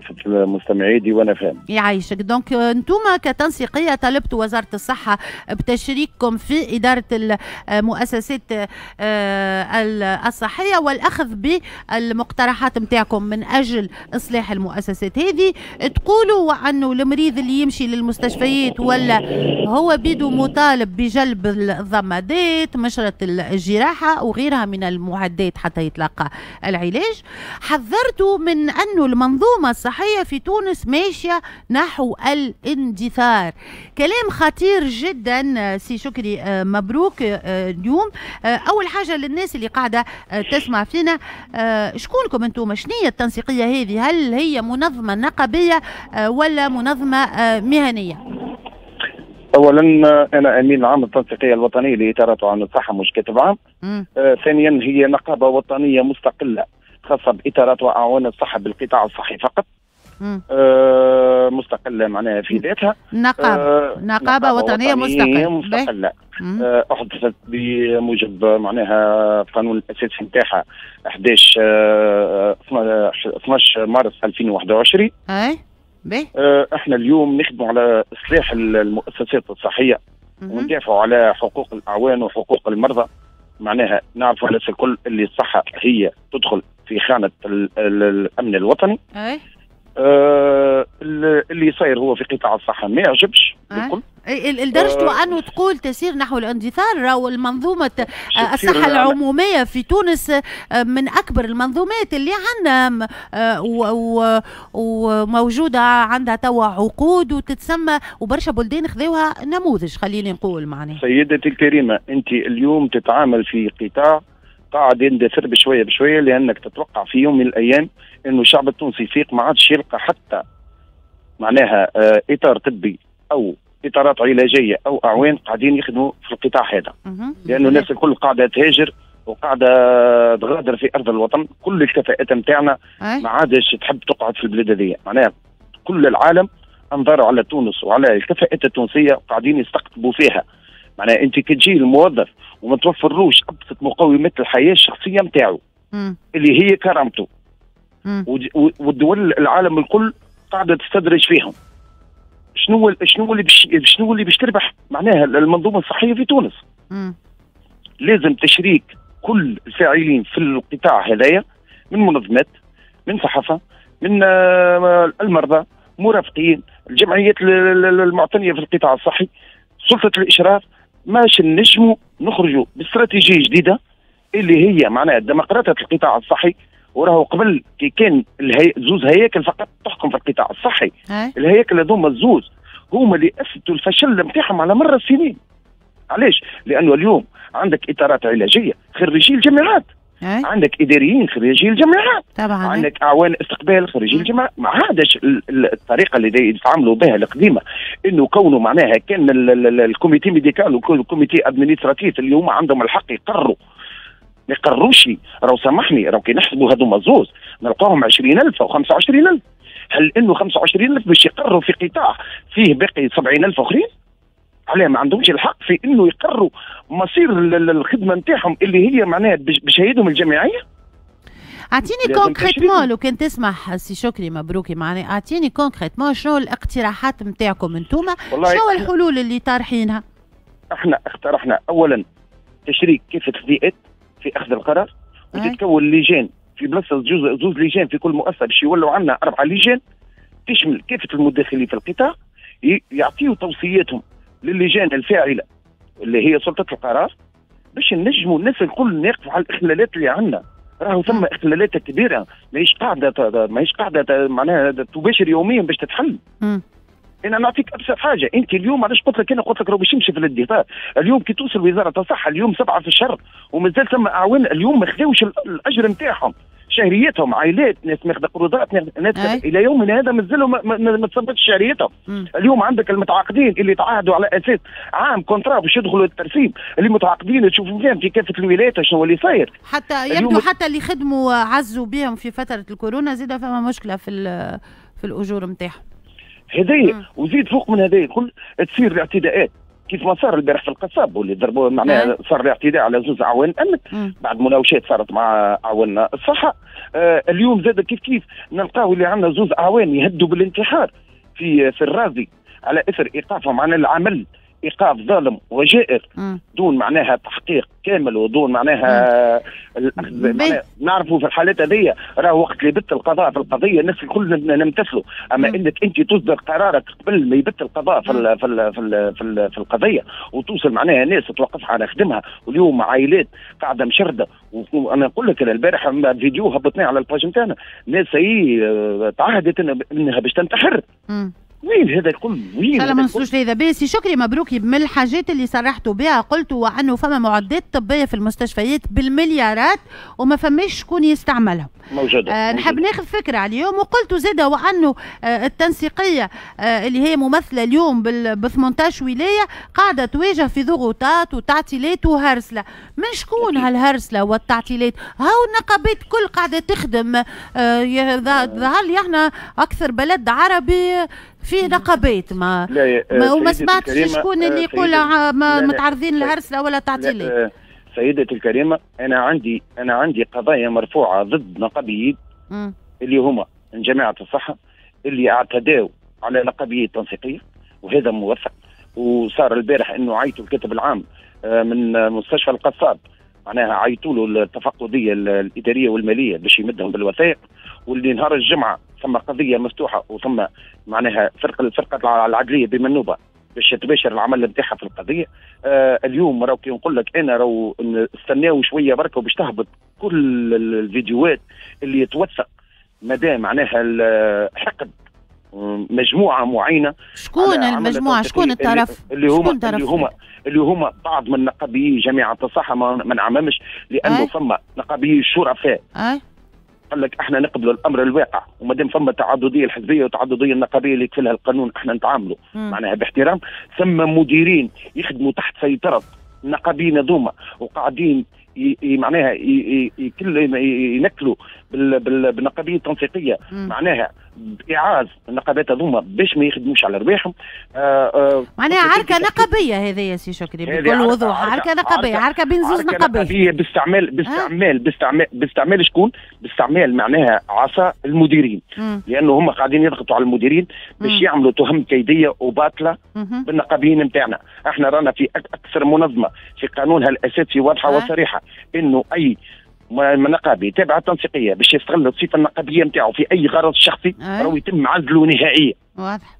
كافة المستمعين دي وأنا فاهم يعيشك. دونك أنتم كتنسيقية طلبتوا وزارة الصحة بتشريككم في إدارة المؤسسات آه، الصحية والأخذ بالمقترحات نتاعكم من أجل إصلاح المؤسسات. هذه تقولوا انه المريض اللي يمشي للمستشفيات ولا هو بيدو مطالب بجلب الضمادات مشرة الجراحة وغيرها من المعدات حتى يتلقى العلاج. حذرتوا من أنه المنظومة الصحية في تونس ماشية نحو الاندثار. كلام خطير جدا سي شكري آه، مبروك آه، اليوم. آه، أول حاجة للناس اللي قاعدة تسمع فينا شكونكم أنتم؟ شنية التنسيقية هذه؟ هل هي منظمة نقبية ولا منظمة مهنية؟ اولا أنا أمين العام التنسيقية الوطنية لاطارات عن الصحة مش كاتب عام آه ثانيا هي نقابة وطنية مستقلة خاصة باطارات وأعوان الصحة بالقطاع الصحي فقط. آه مستقلة معناها في ذاتها. نقابة. آه نقابة وطنية, وطنية مستقلة. مستقلة. آه أحدثت بموجب معناها قانون الاساسي نتاعها 11 آه 12 مارس 2021 أي بيه؟ إحنا اليوم نخدموا على إصلاح المؤسسات الصحية. وندافعوا على حقوق الأعوان وحقوق المرضى. معناها نعرفوا على الكل اللي الصحة هي تدخل في خانة الأمن الوطني. أي. آه اللي صاير هو في قطاع الصحة. ما يعجبش بالكل لدرجة آه. انه تقول تسير نحو الاندثار أو المنظومة آه، الصحة العمومية في تونس آه، من أكبر المنظومات اللي عندنا آه، وموجودة عندها توا عقود وتتسمى وبرشا بلدان خذوها نموذج خليني نقول معناها سيدتي الكريمة أنت اليوم تتعامل في قطاع قاعد يندثر بشوية بشوية لأنك تتوقع في يوم من الأيام إنه الشعب التونسي يفيق ما عادش يلقى حتى معناها إطار طبي أو إطارات علاجية أو أعوان قاعدين يخدموا في القطاع هذا. لأنه الناس الكل قاعدة تهاجر وقاعدة تغادر في أرض الوطن كل الكفاءات نتاعنا ما عادش تحب تقعد في البلاد هذه. معناها كل العالم أنظروا على تونس وعلى الكفاءات التونسية وقاعدين يستقطبوا فيها. معناها انت كي تجي الموظف وما توفرلوش ابسط مقومات الحياة الشخصية نتاعو اللي هي كرامته. والدول العالم الكل قاعدة تستدرج فيهم. شنو شنو اللي بش شنو اللي باش تربح؟ معناها المنظومة الصحية في تونس. م. لازم تشريك كل الفاعلين في القطاع هذايا من منظمات من صحافة من آه، المرضى مرافقين الجمعيات المعتنية في القطاع الصحي سلطة الإشراف ماش نجموا نخرجوا باستراتيجية جديدة اللي هي معناها ديمقراطيه القطاع الصحي وراهو قبل كي كان الهي... زوز هياكل فقط تحكم في القطاع الصحي. الهياكل هذوما الزوز هما اللي أثبتوا الفشل نتاعهم على مر السنين علاش؟ لأنه اليوم عندك إطارات علاجية خريجي الجامعات هاي. عندك إداريين خريجي الجامعات طبعا. عندك أعوان استقبال خريجي الجامعات ما عادش الطريقة اللي يتعاملوا بها القديمة. إنه كونه معناها كان ال comité médical وال comité administratif اللي هما عندهم الحق يقروا. ما يقروش. راهو سامحني. راهو كي نحسبوا هذوما زوز. نلقاهم 20000 أو 25000 هل إنه 25000 باش يقروا في قطاع فيه باقي 70000 أخرين؟ علاه ما عندهمش الحق في إنه يقروا مصير الخدمة نتاعهم اللي هي معناها بشهادتهم الجامعيه؟ أعطيني concrètement لو كان تسمح سي شكري مبروكي معناها أعطيني concrètement شنو الاقتراحات نتاعكم أنتم شنو الحلول اللي طارحينها؟ إحنا اقترحنا اولا تشريك كافة الفئات في أخذ القرار وتتكون لجان في بلاصة جزء زوز لجان في كل مؤسسة باش يولوا عندنا أربع لجان تشمل كافة المداخلين في القطاع يعطيوا توصياتهم للجان الفاعلة اللي هي سلطة القرار باش نجموا الناس الكل نقفوا على الإخلالات اللي عندنا. راهو ثم إخلالات كبيرة ماهيش قاعدة ماهيش قاعدة معناها تباشر يوميا باش تتحل. أنا نعطيك أبسط حاجة. أنت اليوم علاش قلت لك أنا قلت لك راه باش يمشي في الاندثار اليوم كي توصل وزارة الصحة اليوم سبعة في الشهر ومازال ثم أعوان اليوم ما خذوش الأجر نتاعهم. شهريتهم عائلات ناس ماخذه قروضات ناس إلى يومنا هذا مازالوا ما, ما, ما تصرفتش شهريتهم. اليوم عندك المتعاقدين اللي تعاقدوا على أساس عام كونترا باش يدخلوا الترسيم اللي متعاقدين تشوفوا فيهم في كافة الولايات شنو اللي صاير. حتى يبدو حتى اللي خدموا عزوا بهم في فترة الكورونا زيد فما مشكلة في في الأجور نتاعهم. هدايا وزيد فوق من هدايا الكل تصير الاعتداءات. كيف ما صار البارح في القصاب واللي ضربوا معناها صار الاعتداء على زوز اعوان أمن. بعد مناوشات صارت مع اعوان الصحه آه اليوم زاد كيف كيف نلقاو اللي عندنا زوز اعوان يهدوا بالانتحار في في الرازي على إثر إيقافهم عن العمل. إيقاف ظالم وجائر. دون معناها تحقيق كامل ودون معناها معناها نعرفوا في الحالات هذه راه وقت اللي يبت القضاء في القضية الناس الكل نمتثلوا. أما إنك أنت تصدر قرارك قبل ما يبت القضاء في ال في ال في ال في, ال في القضية وتوصل معناها ناس توقفها على خدمها. واليوم عائلات قاعدة مشردة. وأنا نقول لك البارح فيديو هبطناه على الباج نتاعنا ناس هي آه، تعهدت انها باش تنتحر. وين هذا الكل؟ وين لا ما نصلوش لهذا باسي شكري مبروكي من الحاجات اللي صرحتوا بها قلتوا وانه فما معدات طبية في المستشفيات بالمليارات وما فماش شكون يستعملهم موجوده آه نحب ناخذ فكرة اليوم وقلتوا زاده وانه آه التنسيقية آه اللي هي ممثلة اليوم ب 18 ولاية قاعدة تواجه في ضغوطات وتعطيلات وهرسلة. من شكون هالهرسلة والتعطيلات؟ هاو النقابات كل قاعدة تخدم آه ظهر لي إحنا أكثر بلد عربي؟ في نقابات ما, ما وما سمعتش شكون اللي يقول ما متعرضين للهرسله ولا تعطيلات سيدتي الكريمة أنا عندي أنا عندي قضايا مرفوعة ضد نقابيين اللي هما من جماعة الصحة اللي اعتداوا على نقابية تنسيقية وهذا موثق. وصار البارح إنه عيطوا الكاتب العام آه، من مستشفى القصاب. معناها عيطوا له التفقدية الإدارية والمالية باش يمدهم بالوثائق واللي نهار الجمعة ثم قضية مفتوحة وثم معناها فرقه الفرقة العدلية بمنوبة باش يتباشر العمل نتاعها في القضية. آه اليوم راهو كي نقول لك أنا راهو استناو شوية بركة باش تهبط كل الفيديوهات اللي يتوثق مدى معناها الحقد مجموعة معينة شكون المجموعة؟ شكون الطرف؟ اللي هما اللي هما اللي هما بعض من نقابيي جامعه الصحه ما نعممش لأنه ثم نقابيي الشرفاء قال لك إحنا نقبلوا الامر الواقع وما دام فما تعددية الحزبية والتعدديه النقابية اللي يكفلها القانون إحنا نتعاملوا. معناها باحترام. ثم مديرين يخدموا تحت سيطرة النقابيين هذوما وقاعدين معناها ينكلوا بالنقابية التنسيقية. معناها باعاز النقابات هذوما باش ما يخدموش على رباحهم. آه آه معناها عركة نقابية هذه يا سي شكري بكل وضوح. عركه نقابية عركه بين نقابية. نقابية باستعمال باستعمال باستعمال باستعمال شكون؟ باستعمال معناها عصا المديرين. لأنه هم قاعدين يضغطوا على المديرين باش يعملوا تهم كيدية وباطلة بالنقابيين نتاعنا. إحنا رانا في أكثر منظمة في قانونها الاساسي واضحة وصريحة. إنه أي نقابي تابع التنسيقيه باش يستغل الصفة النقابية نتاعو في أي غرض شخصي راهو يتم عزله نهائيا. واضح.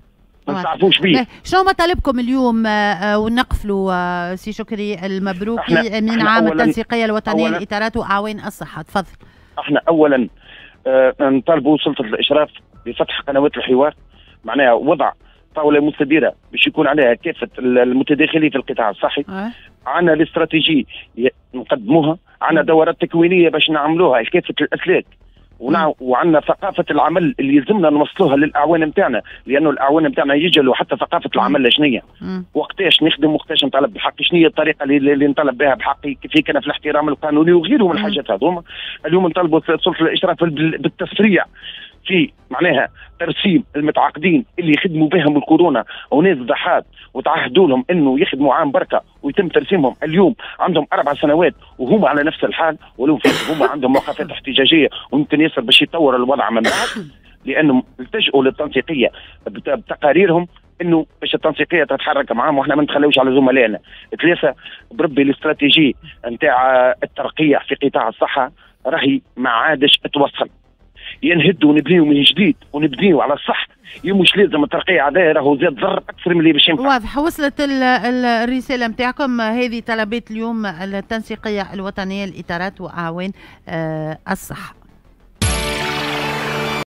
ما تعرفوش بيه. شنو مطالبكم اليوم آه، آه، ونقفلوا آه، سي شكري المبروكي امين عام التنسيقية الوطنية للإطارات وأعوان الصحة. تفضل. إحنا اولا نطالبوا سلطة الإشراف بفتح قنوات الحوار. معناها وضع طاوله مستديره باش يكون عليها كافة المتداخلين في القطاع الصحي أه. عندنا الاستراتيجي نقدموها عندنا دورات تكوينية باش نعملوها كافة الأسلاك. وعندنا ثقافة العمل اللي يلزمنا نوصلوها للأعوان نتاعنا لأنه الأعوان نتاعنا يجلوا حتى ثقافة العمل شنية. وقتاش نخدم وقتاش نطلب بحقي هي الطريقة اللي, اللي نطلب بها بحقي كيف كان في الاحترام القانوني وغيره من الحاجات هذوما. اليوم نطلبوا سلطة الإشراف بالتسريع. في معناها ترسيم المتعاقدين اللي يخدموا بهم الكورونا وناس ضحات وتعهدوا لهم إنه يخدموا عام بركة ويتم ترسيمهم اليوم. عندهم أربع سنوات وهم على نفس الحال ولو هم عندهم موقفات احتجاجية ويمكن يصل باش يطور الوضع من بعد لأنهم التجؤوا للتنسيقية بتقاريرهم إنه باش التنسيقية تتحرك معاهم وإحنا ما نتخلوش على زملائنا ثلاثة بربي الاستراتيجي نتاع الترقيع في قطاع الصحة راهي ما عادش توصل. ينهدوا ونبنيو من جديد ونبنيو على الصح مش لازم الترقية هذا راهو زاد ضر أكثر من اللي باش ينفع. واضح. وصلت الرسالة نتاعكم هذه طلبات اليوم التنسيقية الوطنية لاطارات وأعوان آه، الصحة.